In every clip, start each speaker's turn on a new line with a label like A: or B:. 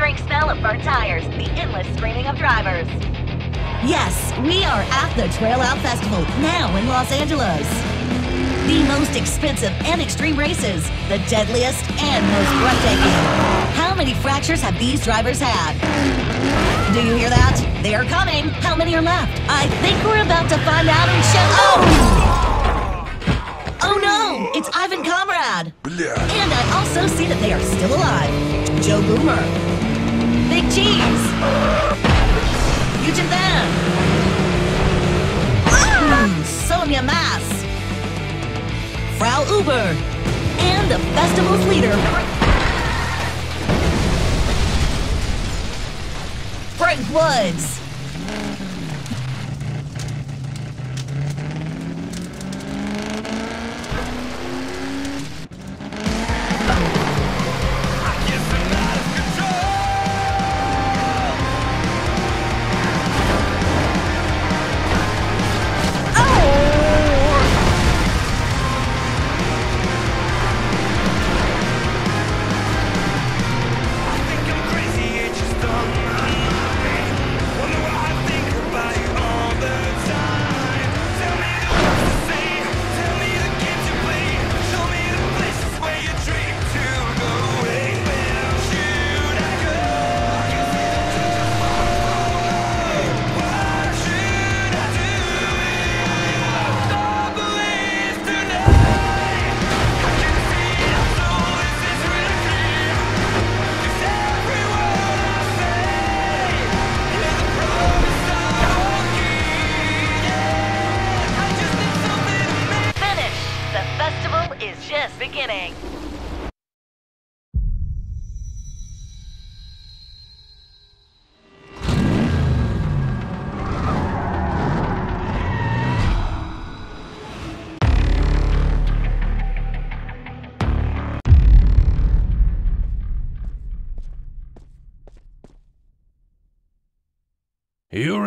A: lingering smell of burnt tires, the endless screaming of drivers.
B: Yes, we are at the Trail Out Festival, now in Los Angeles. The most expensive and extreme races, the deadliest and most breathtaking. How many fractures have these drivers had? Do you hear that? They are coming. How many are left? I think we're about to find out and show. Oh! Oh no! It's Ivan Comrade! And I also see that they are still alive. Joe Boomer. Big Cheese. Eugene Van. Mm, Sonia Mass. Frau Uber. And the festival's leader, Frank Woods.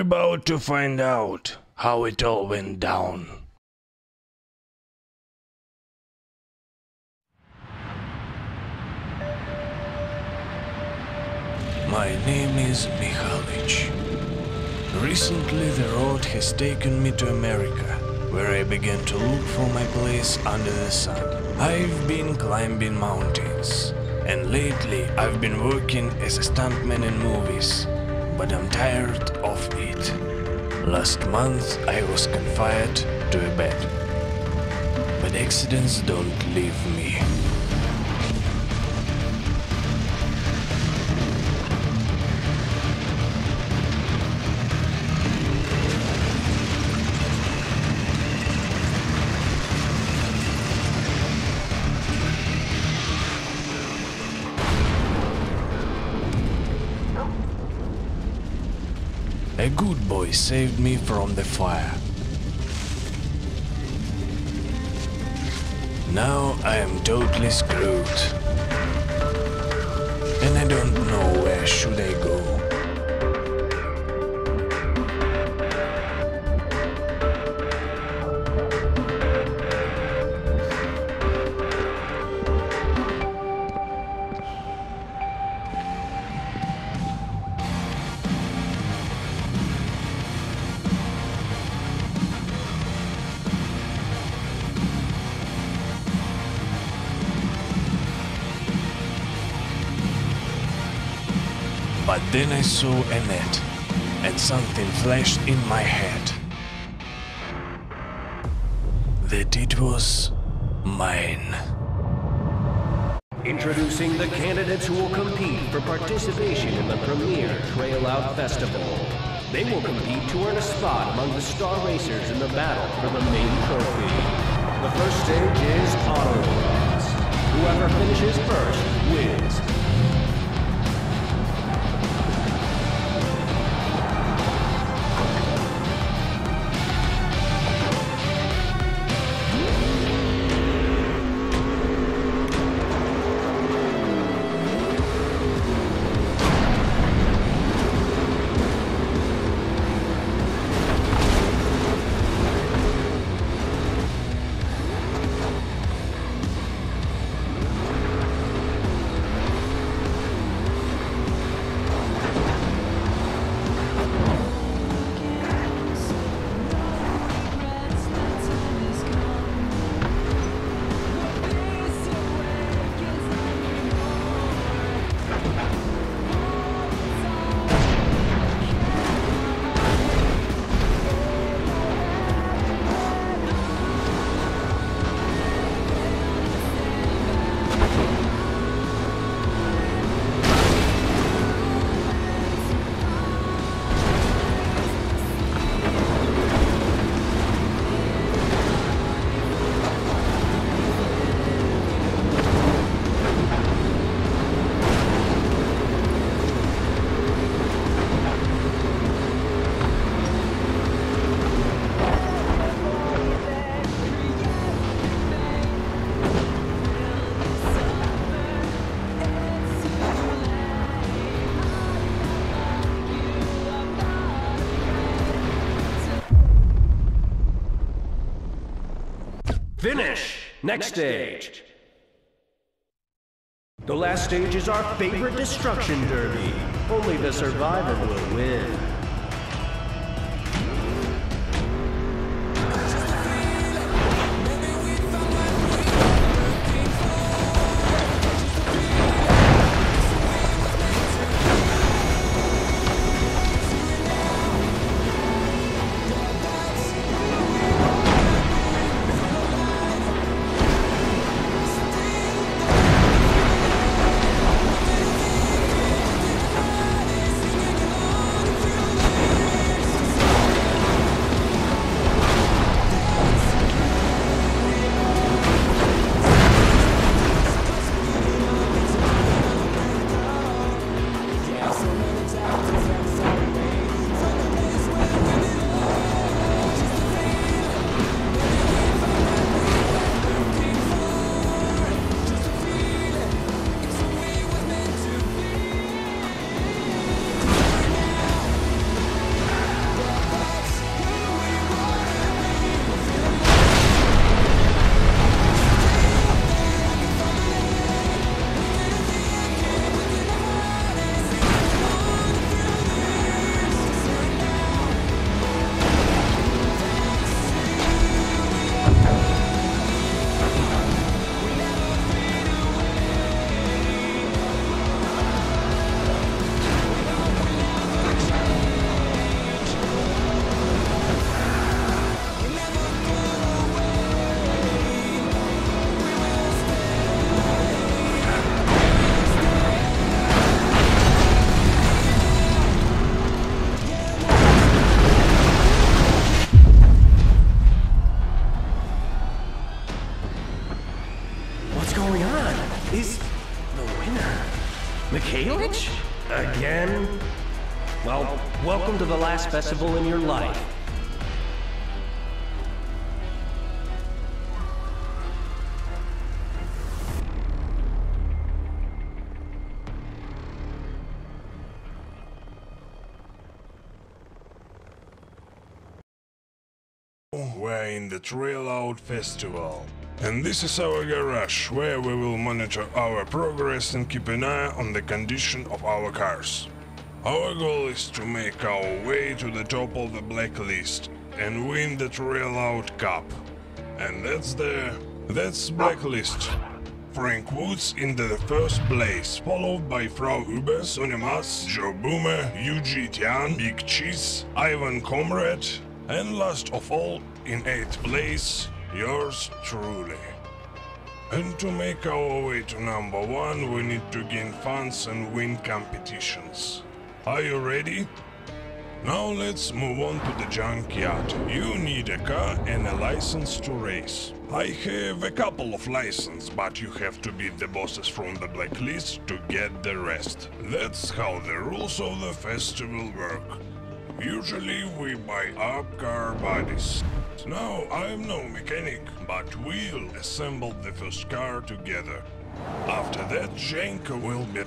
C: About to find out how it all went down. My name is Mihalych. Recently, the road has taken me to America, where I began to look for my place under the sun. I've been climbing mountains, and lately I've been working as a stuntman in movies, but I'm tired of it. Last month, I was confined to a bed. But accidents don't leave me. Good boy saved me from the fire. Now I am totally screwed. And I don't know where should I go. Then I saw a net, and something flashed in my head. That it was mine.
D: Introducing the candidates who will compete for participation in the premier Trail Out Festival. They will compete to earn a spot among the star racers in the battle for the main trophy. The first stage is auto. Whoever finishes first wins. Finish! Next stage! The last stage is our favorite destruction derby. Only the survivor will win. Last festival in your life.
E: We're in the Trail Out Festival. And this is our garage, where we will monitor our progress and keep an eye on the condition of our cars. Our goal is to make our way to the top of the blacklist and win the Trail Out Cup. And that's the... that's blacklist. Frank Woods in the first place, followed by Frau Uber, Sonja Mas, Joe Boomer, Yuji Tian, Big Cheese, Ivan Comrade, and last of all, in 8th place, yours truly. And to make our way to number one, we need to gain funds and win competitions. Are you ready? Now let's move on to the junkyard. You need a car and a license to race. I have a couple of licenses, but you have to beat the bosses from the blacklist to get the rest. That's how the rules of the festival work. Usually we buy up car bodies. Now I'm no mechanic, but we'll assemble the first car together. After that, Jenko will be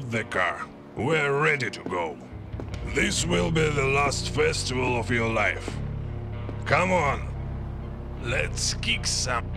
F: The car. We're ready to go. This will be the last festival of your life. Come on. Let's kick some.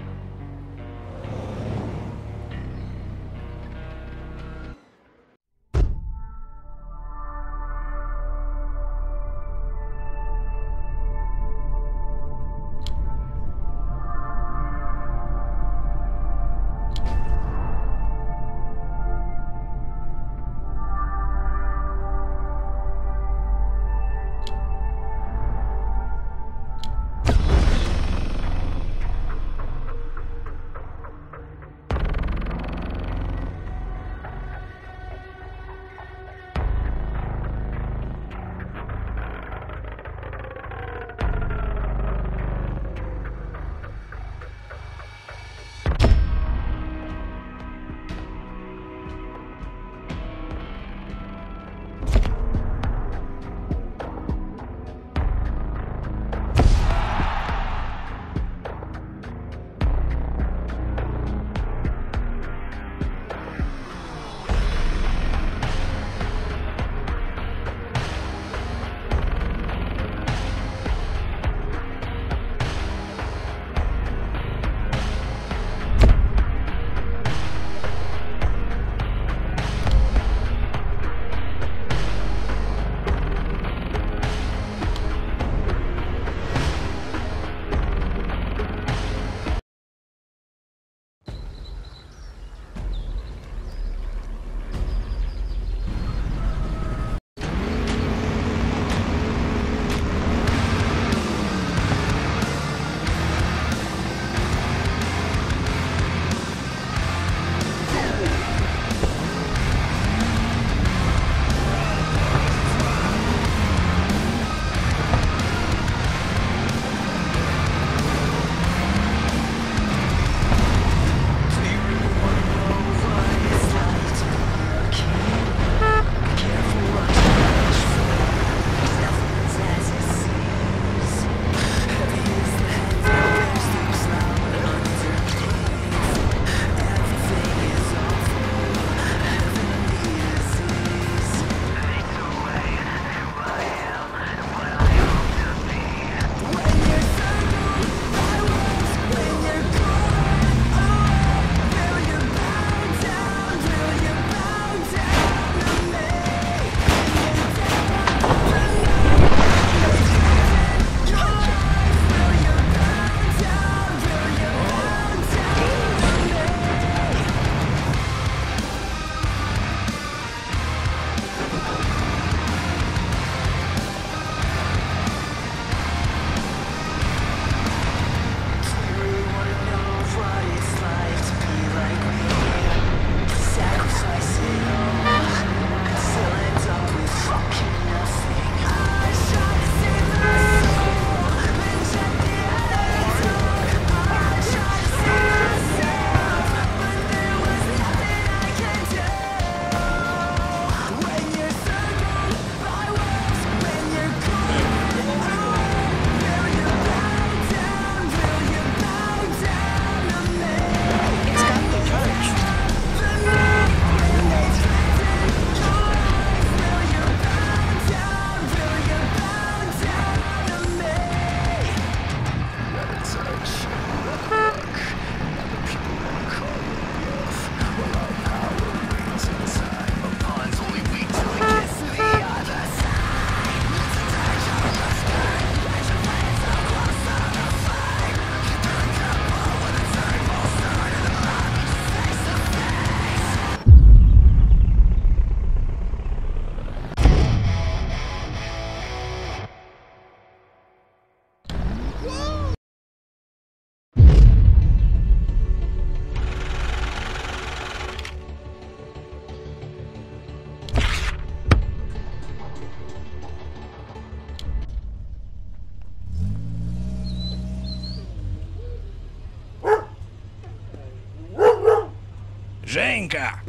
F: Zhenka!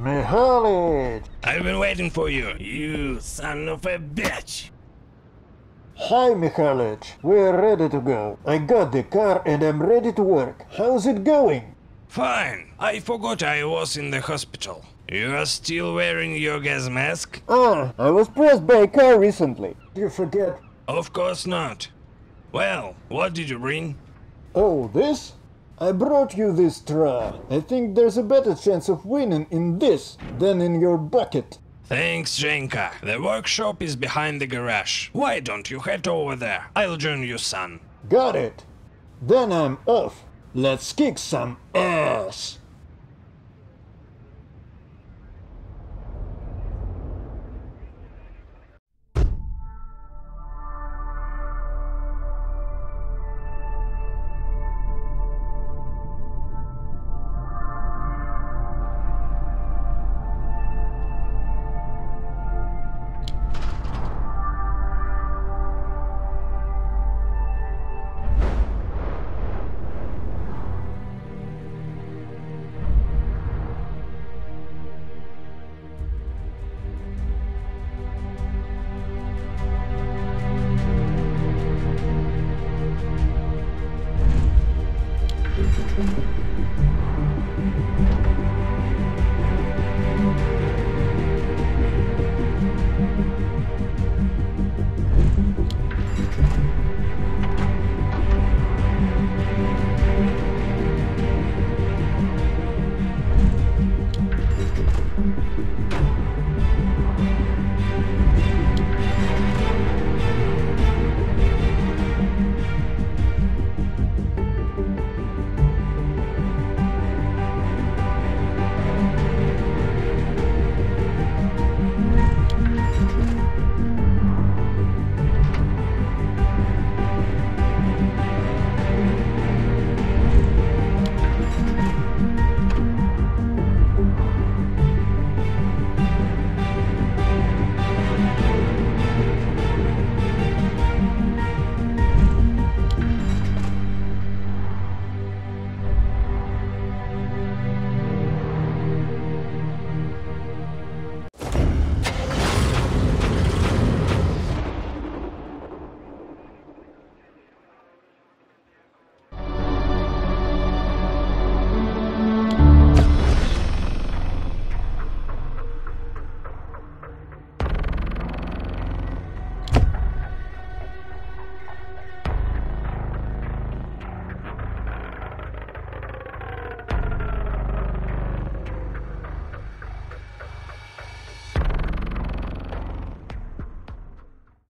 G: Mihalych!
F: I've been waiting for you, you son of a bitch!
G: Hi, Mihalych. We're ready to go. I got the car and I'm ready to work. How's it going?
E: Fine. I forgot I was in the hospital.
C: You are still wearing your gas mask?
G: Ah, I was pressed by a car recently. Do you forget?
C: Of course not. Well, what did you bring?
G: Oh, this? I brought you this try. I think there's a better chance of winning in this than in your bucket.
C: Thanks, Zhenka. The workshop is behind the garage. Why don't you head over there? I'll join you, son.
G: Got it. Then I'm off. Let's kick some ass.